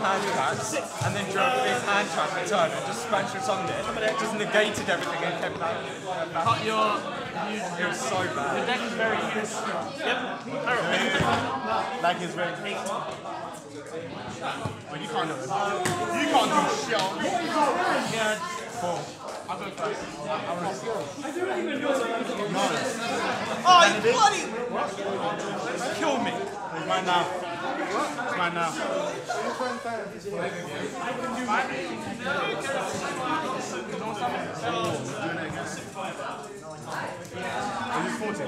hand tracks and then drove a big hand track return and just smashed us on it. Just negated everything and kept back. back. Cut your. You, It was so the bad. deck is very used. Yep. Like it's very. Well, you can't do it. You can't do shit. Yeah. Four. I'll go first. I don't even know. No. Oh, you bloody! Kill me. It's mine now. Are you 40?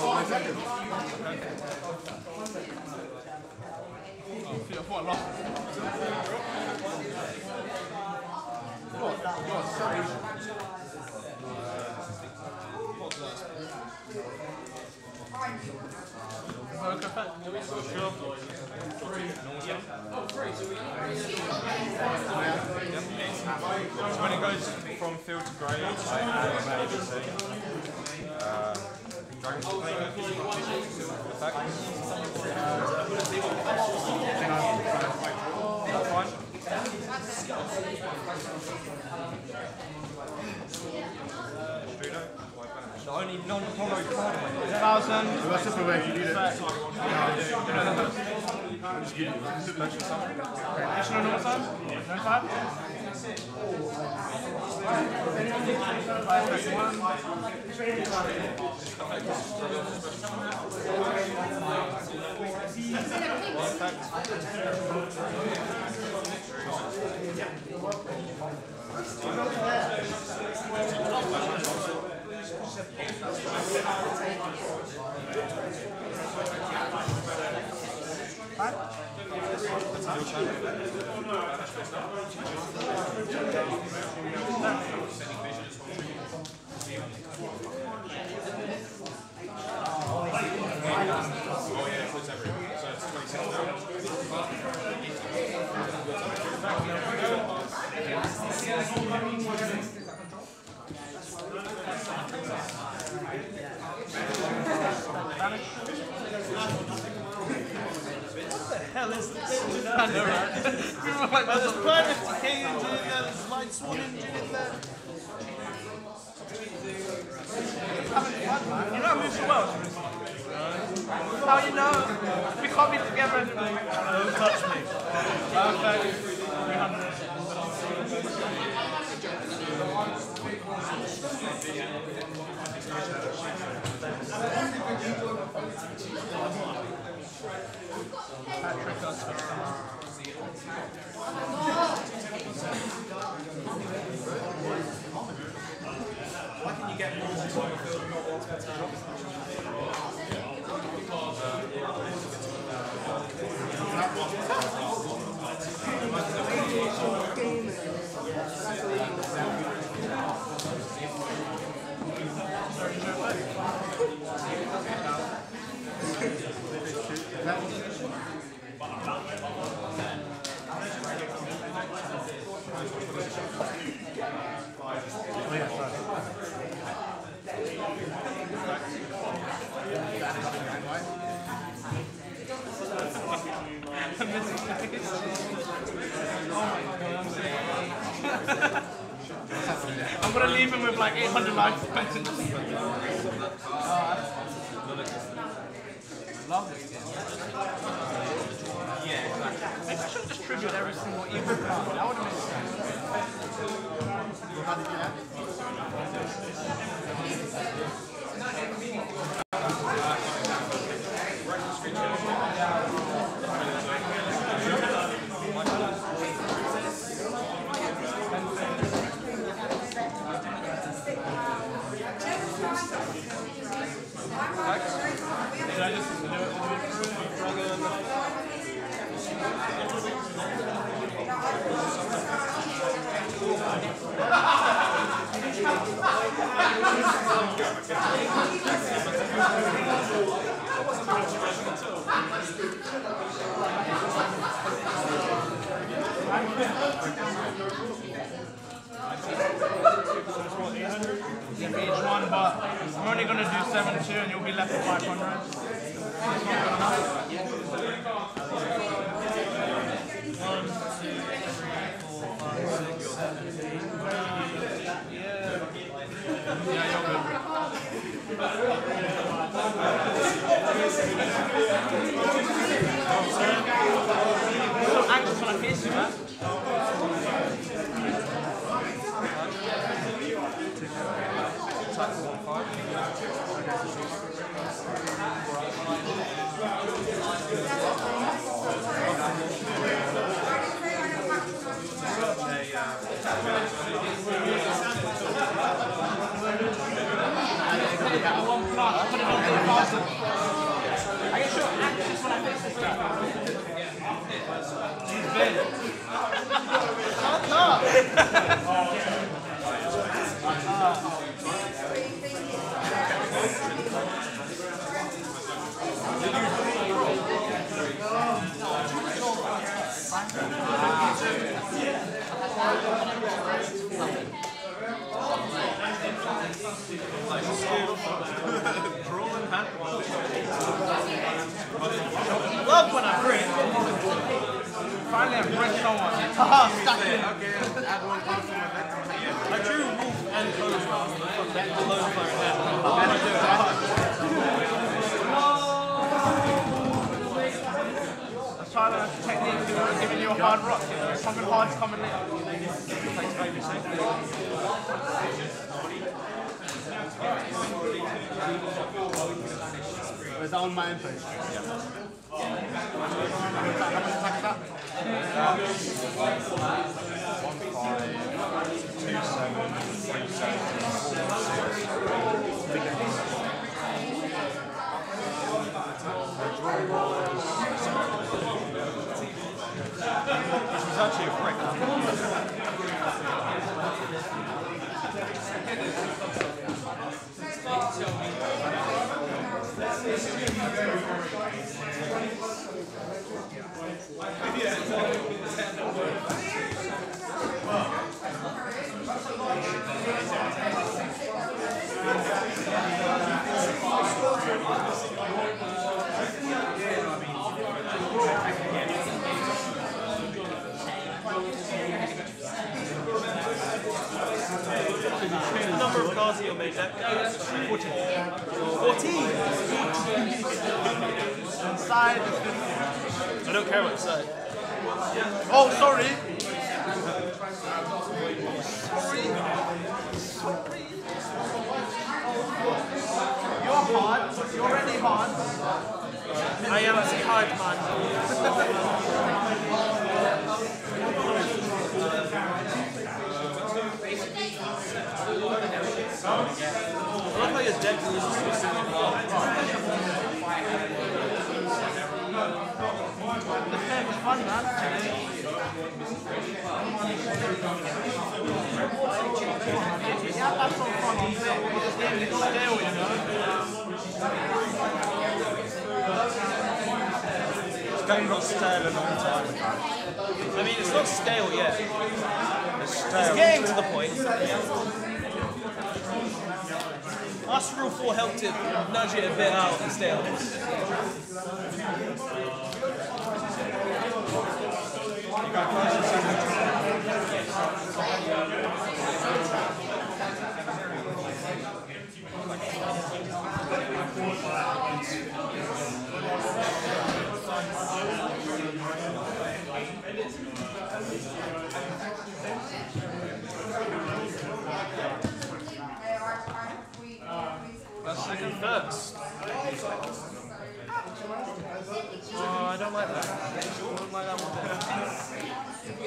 I thought Sure. So when it goes from field to grade, I add. Um, Dragon's effect. That's fine. Strudo, white balance. The only non-holo card in my deck. Thousand. Let's just away if you need it. Additional normal time? No five? Five plus one. Hell is this? There's Pirates engine in there, there's Lightsworn engine in there. You. How you know? We can't be together anymore. Don't touch me. Patrick Oscar. I'm gonna leave him with like 800 life expectancy. Love this game. Yeah, exactly. Maybe I should just tribute every single evil card. That would have made sense. Only gonna do seven two, and you'll be left with five hundred. One, two, three, four, five, six, seven, eight. Yeah. Yeah, you're good. I'm so anxious when I face you, man. One plus, it the faster. I anxious when I face this guy. He's big. Love when I break. Finally, I break someone. Haha, stuck in. I drew Wolf and Cobra from that below clarinet. That's trying to technique, you know, giving you a hard rock, you know, something hard's coming in. Is that on my end page? Which The number of cards in your main deck? 14. 14? Inside. I don't care what side. Oh, sorry. Sorry. You're hard. You're already hard. I am a hard man. I love how your deck loses to a single card. The fair was fun, man. Yeah, that's some fun on there. This game is stale, you know. This game got stale a long time ago. I mean, it's not stale yet. It's It's getting to the point. Us Rule 4 helped it nudge it a bit out of the staleness. Second first. Oh, I don't like that. I don't like that one.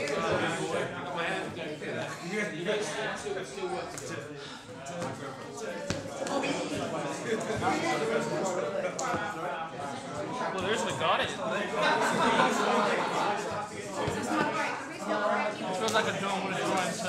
Well, there's the Guardian. Feels like a dome with a drawing to.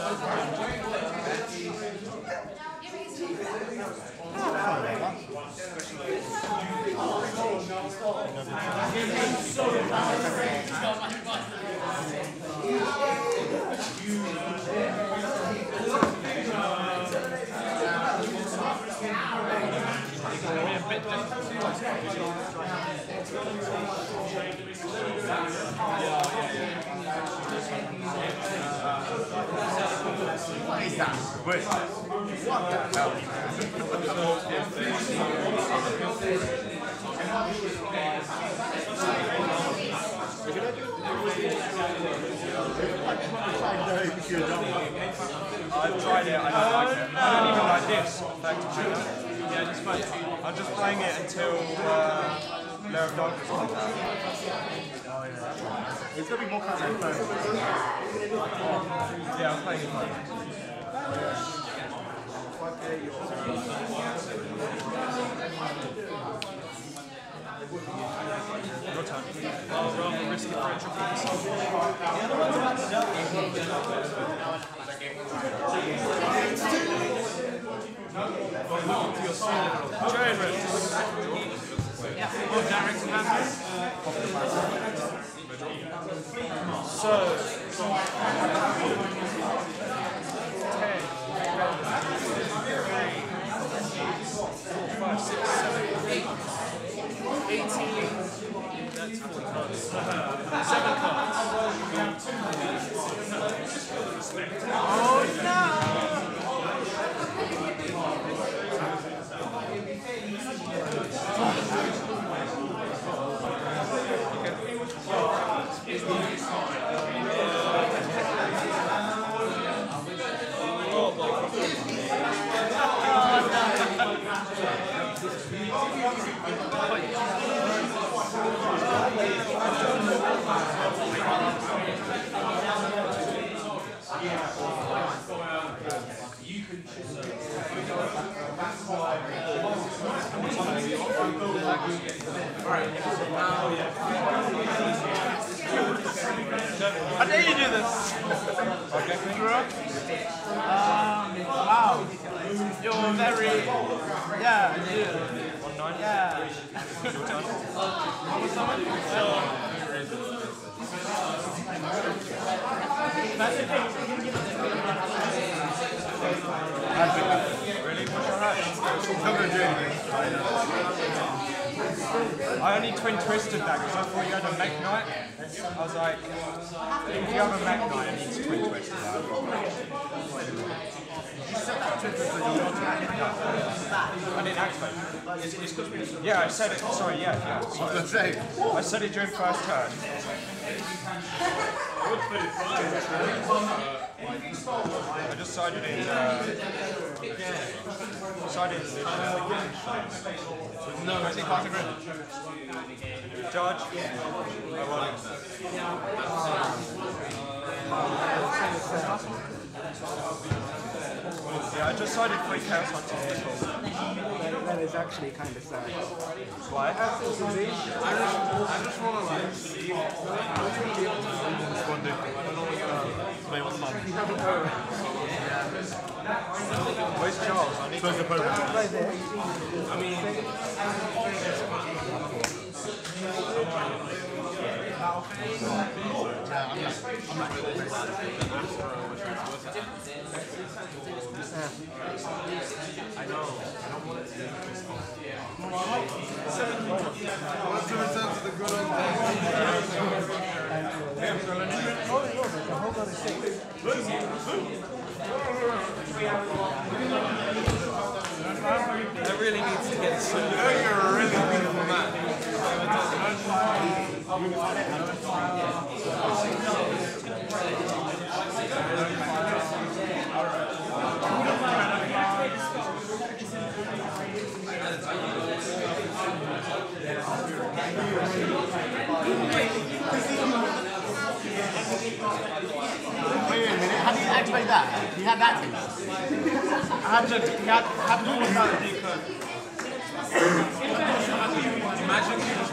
Wait. What the? I've tried it, I don't like it. I don't even like this. Yeah, just play I'm just playing it until Lair of Darkness out. It's gonna be more. Yeah, I'm playing it. Your direction happens? So, 10, 18, that's 40 cards. 7 cards. How dare you do this? Um, wow. You're very, yeah, you. One nine. Yeah. Your turn. I only twin twisted that because I thought you had a Mekk-Knight. I was like, if you have a Mech Knight, I need to twin. I didn't activate. Yeah, I said it. Sorry, yeah, yeah. Sorry. Say. I said it during first turn. I just sided in. Uh, sided in. No, I think Party Grid. Judge. I won. Yeah, I just sided three Chaos Hunters. That is actually kind of sad. Why? I just, I just want to like see One dude. I don't know what uh, play what's fun. Where's Charles? I need Close the there. I mean, Yeah, I'm not. I'm not good. Let's return to the good old days. Oh, no, there's a whole other six. That really needs to get sorted. you're a really beautiful man. Wait a minute. How do you activate that? You had that thing. I had to, you had, had to almost have a. Imagine you just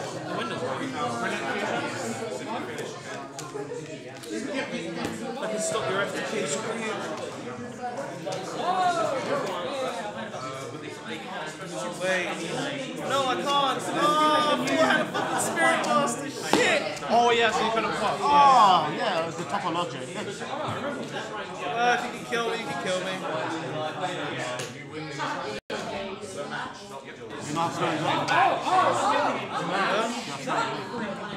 I can stop your FTP. Screw. Wait. No, I can't. Oh, had a fucking spirit master. Shit. Oh yeah, so you couldn't fuck. Oh, yeah, it was the topologic. Uh, if you can kill me, you can kill me. You're not throwing right.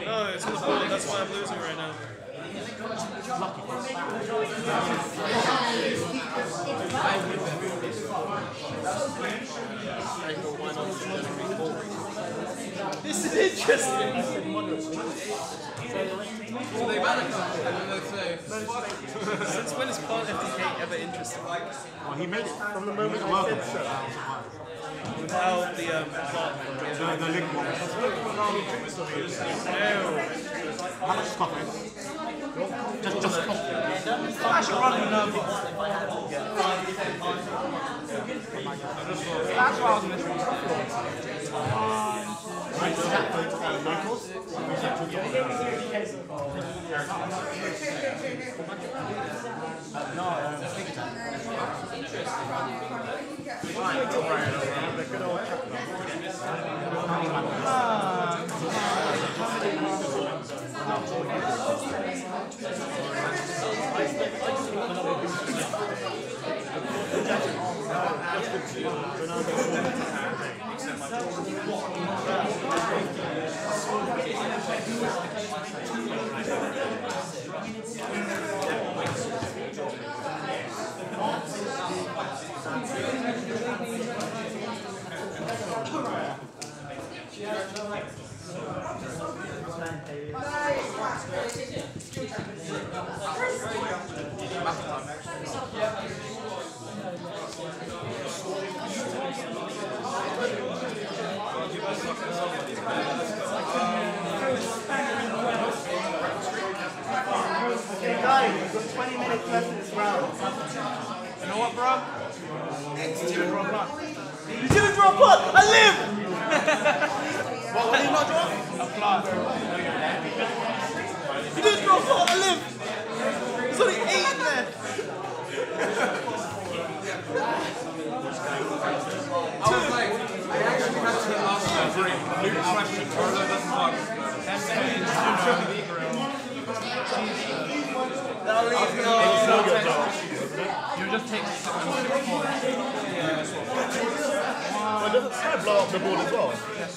No, it's on the board. That's why I'm losing right now. This is interesting. So they ban a and then say. Since when is Plant FTK ever interesting? Well, he made it from the moment I said so. Without the um, plot. The, the link one. How much is coffee? Just, just coffee. I should run with nervous. That's why I was missing. For uh, locals? Or is that to Okay, guys, we've got 20 minutes left in this round. You know what, bro? You didn't draw a blood. You draw a! I live! What, what did you not draw? A blood. You didn't draw a plot! I live! There's only eight in there! I was like, I actually had to ask a very new question. I was like, that's fine. You just take six six four. But doesn't Snow blow up the as well? Yeah,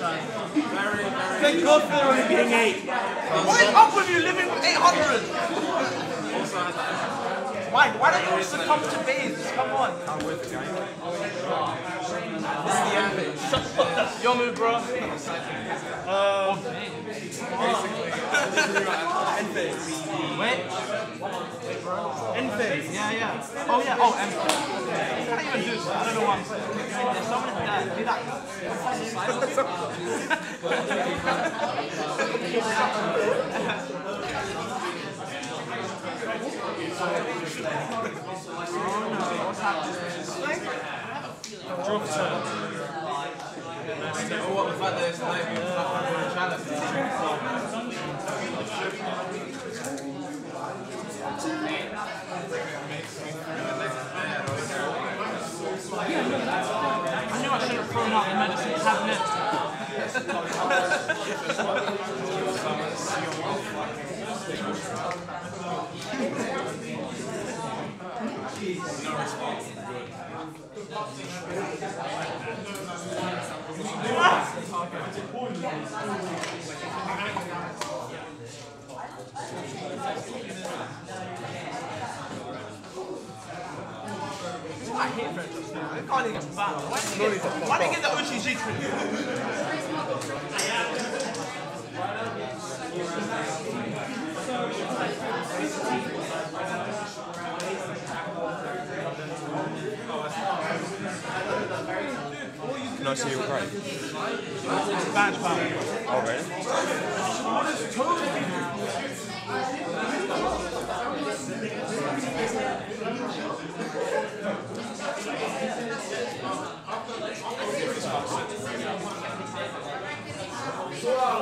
line. Thank God for only being eight! What is up with you living with 800? Why? Why don't you succumb to base? Come on. I'm with you. This is the. Your move, bro. Uh, Wait. End phase. Yeah, yeah. Oh, yeah. Oh, end phase. Do you even do? I don't know I'm saying. There's someone there. Do that. Oh, what the fact that it's challenge. I knew I should have thrown out the medicine cabinet. I hate get. Why did he get, he get the OTG treatment? pronunciation right. Spanish pop. All right. Wow.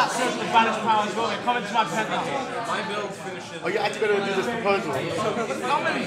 That circle of banish power as well. Come into my penthouse. my build finishes Oh, you're actually going to do this proposal. How many?